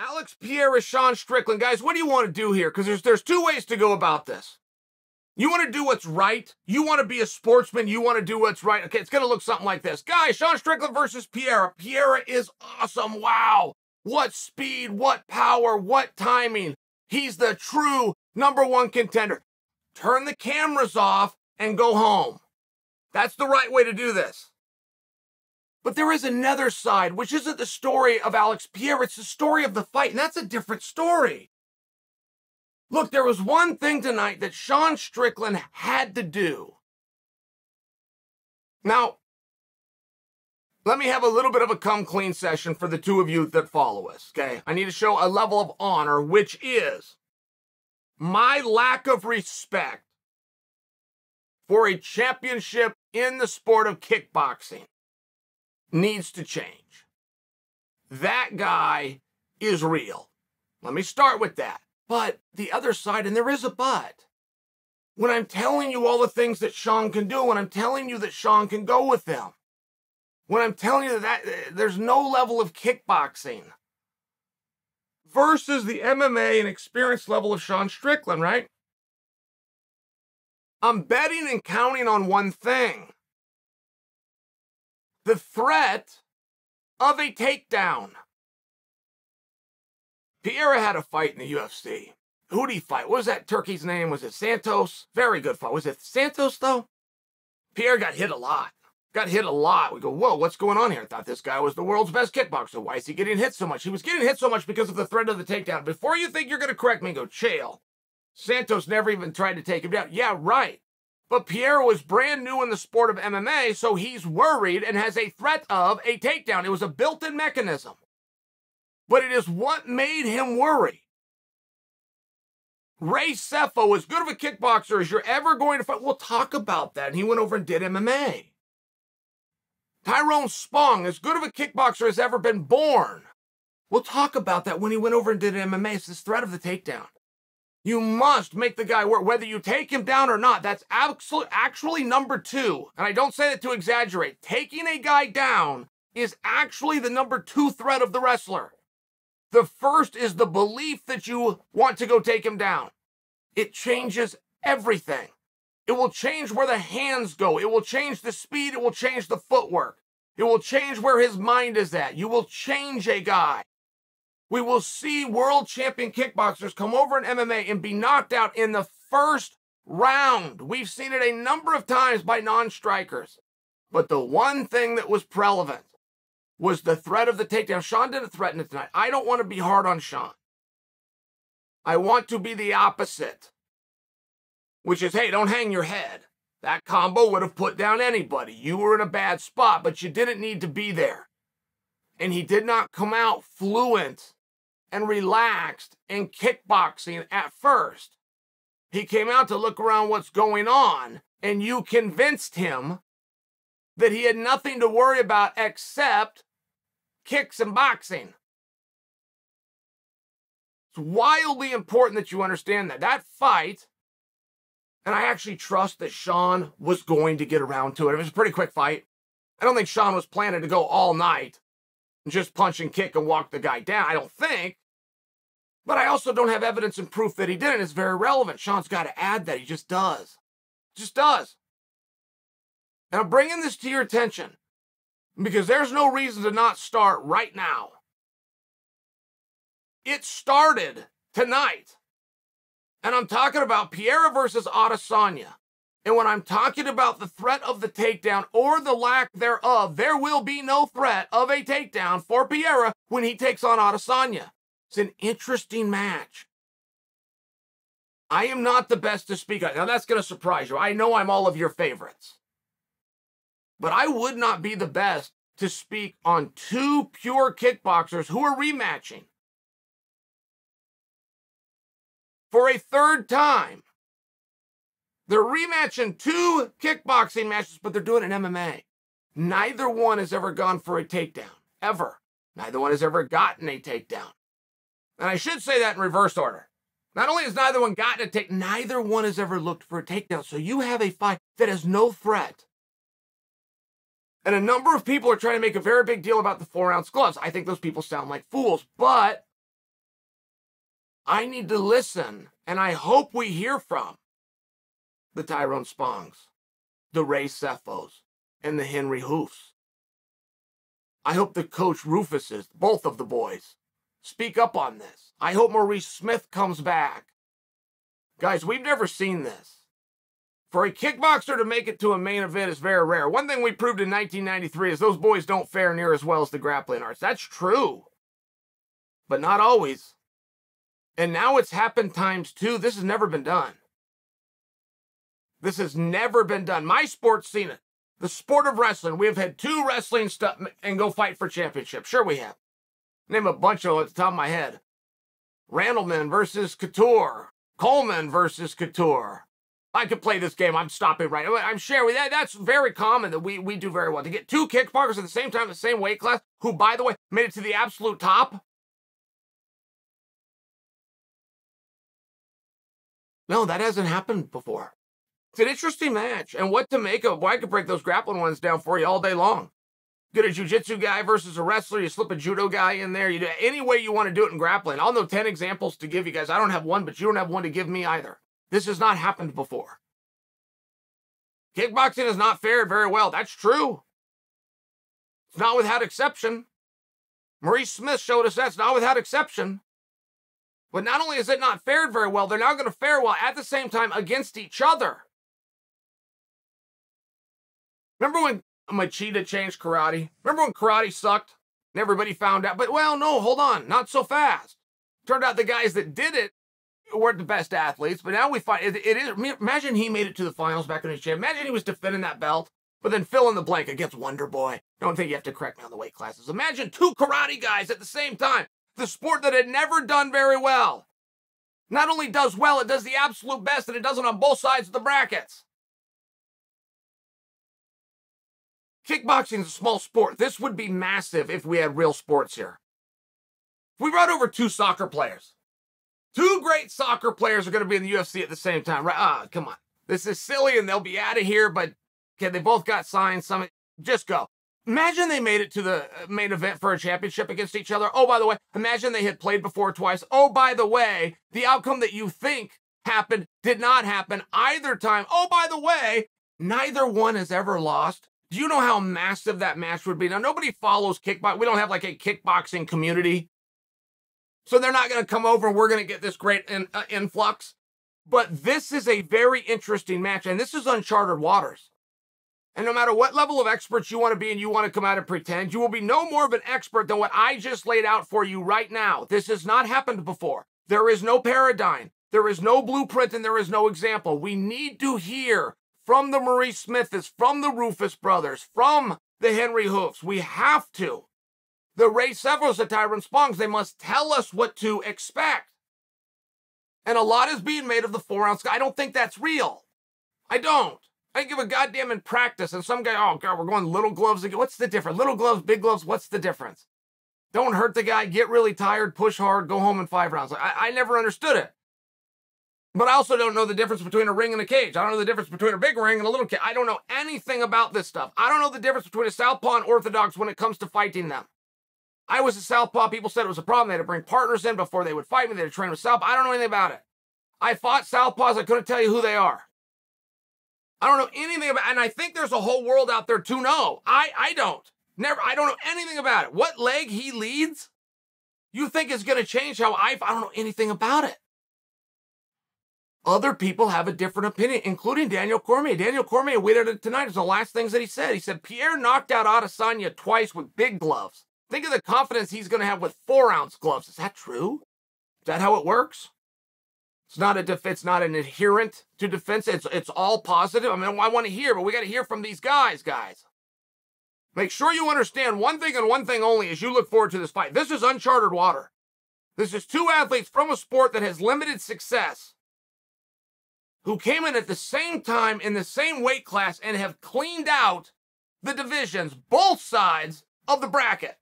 Alex Pereira, Sean Strickland. Guys, what do you want to do here? Because there's, there's two ways to go about this. You want to do what's right. You want to be a sportsman. You want to do what's right. Okay, it's going to look something like this. Guys, Sean Strickland versus Pereira. Pereira is awesome. Wow. What speed, what power, what timing. He's the true number one contender. Turn the cameras off and go home. That's the right way to do this. But there is another side, which isn't the story of Alex Pereira, it's the story of the fight, and that's a different story. Look, there was one thing tonight that Sean Strickland had to do. Now, let me have a little bit of a come clean session for the two of you that follow us, okay? I need to show a level of honor, which is my lack of respect for a championship in the sport of kickboxing needs to change. That guy is real. Let me start with that. But the other side, and there is a but, when I'm telling you all the things that Sean can do, when I'm telling you that Sean can go with them, when I'm telling you that, that there's no level of kickboxing versus the MMA and experience level of Sean Strickland, right? I'm betting and counting on one thing the threat of a takedown. Pereira had a fight in the UFC. Who did he fight? What was that turkey's name? Was it Santos? Very good fight. Was it Santos, though? Pereira got hit a lot. Got hit a lot. We go, whoa, what's going on here? I thought this guy was the world's best kickboxer. Why is he getting hit so much? He was getting hit so much because of the threat of the takedown. Before you think you're going to correct me, go, Chael. Santos never even tried to take him down. Yeah, right. But Pereira was brand new in the sport of MMA, so he's worried and has a threat of a takedown. It was a built in mechanism. But it is what made him worry. Ray Sefo, as good of a kickboxer as you're ever going to fight, we'll talk about that. And he went over and did MMA. Tyrone Spong, as good of a kickboxer as ever been born. We'll talk about that when he went over and did MMA. It's this threat of the takedown. You must make the guy work, whether you take him down or not. That's actually number two. And I don't say that to exaggerate. Taking a guy down is actually the number two threat of the wrestler. The first is the belief that you want to go take him down. It changes everything. It will change where the hands go. It will change the speed. It will change the footwork. It will change where his mind is at. You will change a guy. We will see world champion kickboxers come over in MMA and be knocked out in the first round. We've seen it a number of times by non strikers. But the one thing that was prevalent was the threat of the takedown. Sean didn't threaten it tonight. I don't want to be hard on Sean. I want to be the opposite, which is hey, don't hang your head. That combo would have put down anybody. You were in a bad spot, but you didn't need to be there. And he did not come out fluent and relaxed in kickboxing at first. He came out to look around what's going on, and you convinced him that he had nothing to worry about except kicks and boxing. It's wildly important that you understand that. That fight, and I actually trust that Sean was going to get around to it. It was a pretty quick fight. I don't think Sean was planning to go all night and just punch and kick and walk the guy down. I don't think. But I also don't have evidence and proof that he didn't. It's very relevant. Sean's got to add that. He just does. Just does. And I'm bringing this to your attention because there's no reason to not start right now. It started tonight. And I'm talking about Pereira versus Adesanya. And when I'm talking about the threat of the takedown or the lack thereof, there will be no threat of a takedown for Pereira when he takes on Adesanya. It's an interesting match. I am not the best to speak on. Now that's going to surprise you. I know I'm all of your favorites. But I would not be the best to speak on two pure kickboxers who are rematching. For a third time. They're rematching two kickboxing matches, but they're doing an MMA. Neither one has ever gone for a takedown, ever. Neither one has ever gotten a takedown. And I should say that in reverse order. Not only has neither one gotten a take, neither one has ever looked for a takedown. So you have a fight that has no threat. And a number of people are trying to make a very big deal about the four ounce gloves. I think those people sound like fools, but I need to listen, and I hope we hear from the Tyrone Spongs, the Ray Sefos, and the Henri Hoofts. I hope the coach Roufuses, both of the boys, speak up on this. I hope Maurice Smith comes back. Guys, we've never seen this. For a kickboxer to make it to a main event is very rare. One thing we proved in 1993 is those boys don't fare near as well as the grappling arts. That's true. But not always. And now it's happened times two. This has never been done. This has never been done. My sport's seen it. The sport of wrestling. We have had two wrestling stuff and go fight for championship. Sure, we have. Name a bunch of them at the top of my head. Randleman versus Couture. Coleman versus Couture. I could play this game. I'm stopping right. I'm sharing that. That's very common that we, we do very well. To get two kickboxers at the same time, the same weight class, who, by the way, made it to the absolute top. No, that hasn't happened before. It's an interesting match. And what to make of, well, I could break those grappling ones down for you all day long. Get a jiu-jitsu guy versus a wrestler. You slip a judo guy in there. You do any way you want to do it in grappling. I'll know 10 examples to give you guys. I don't have one, but you don't have one to give me either. This has not happened before. Kickboxing has not fared very well. That's true. It's not without exception. Maurice Smith showed us that's not without exception. But not only is it not fared very well, they're now going to fare well at the same time against each other. Remember when Machida changed karate? Remember when karate sucked and everybody found out? But, well, no, hold on, not so fast. Turned out the guys that did it weren't the best athletes, but now we find it, it is. Imagine he made it to the finals back in his gym. Imagine he was defending that belt, but then fill in the blank against Wonder Boy. Don't think you have to correct me on the weight classes. Imagine two karate guys at the same time. The sport that had never done very well. Not only does well, it does the absolute best, and it does it on both sides of the brackets. Kickboxing is a small sport. This would be massive if we had real sports here. If we brought over two soccer players, Two great soccer players are going to be in the UFC at the same time. Right? Ah, come on. This is silly and they'll be out of here, but okay, they both got signed. Some just go. Imagine they made it to the uh, main event for a championship against each other. Oh, by the way, imagine they had played before twice. Oh, by the way, the outcome that you think happened did not happen either time. Oh, by the way, neither one has ever lost. Do you know how massive that match would be? Now, nobody follows kickboxing. We don't have like a kickboxing community so they're not going to come over and we're going to get this great in, uh, influx. But this is a very interesting match, and this is uncharted waters. And no matter what level of experts you want to be and you want to come out and pretend, you will be no more of an expert than what I just laid out for you right now. This has not happened before. There is no paradigm, there is no blueprint, and there is no example. We need to hear from the Maurice Smiths, from the Roufus brothers, from the Henri Hoofts. We have to the Ray Sefos, the Tyrone Spongs, they must tell us what to expect. And a lot is being made of the four ounce guy. I don't think that's real. I don't. I give a goddamn in practice, and some guy, oh god, we're going little gloves again. What's the difference? Little gloves, big gloves, what's the difference? Don't hurt the guy, get really tired, push hard, go home in five rounds. I, I never understood it. But I also don't know the difference between a ring and a cage. I don't know the difference between a big ring and a little cage. I don't know anything about this stuff. I don't know the difference between a southpaw and orthodox when it comes to fighting them. I was a southpaw. People said it was a problem. They had to bring partners in before they would fight me. They had to train with southpaw. I don't know anything about it. I fought southpaws. I couldn't tell you who they are. I don't know anything about, and I think there's a whole world out there to know. I I don't. Never. I don't know anything about it. What leg he leads, you think is going to change how I? I don't know anything about it. Other people have a different opinion, including Daniel Cormier. Daniel Cormier waited tonight. Is the last things that he said. He said Pereira knocked out Adesanya twice with big gloves. Think of the confidence he's going to have with four ounce gloves. Is that true? Is that how it works? It's not a def- it's not an adherent to defense. It's it's all positive. I mean, I want to hear, but we got to hear from these guys, guys. Make sure you understand one thing and one thing only as you look forward to this fight. This is uncharted water. This is two athletes from a sport that has limited success who came in at the same time in the same weight class and have cleaned out the divisions, both sides of the bracket.